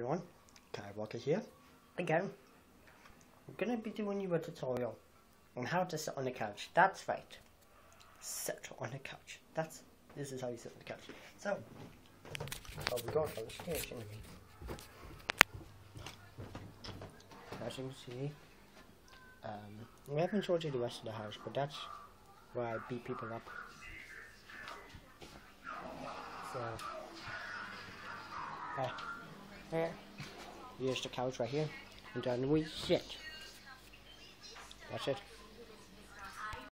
everyone, Kai Walker here. Again, I'm gonna be doing you a tutorial on how to sit on the couch. That's right. Sit on the couch. That's this is how you sit on the couch. So oh we going on the stairs, shouldn't we? As you can see, um, we haven't showed you the rest of the house, but that's where I beat people up. So, uh, here, here's the couch right here, and then we sit. That's it.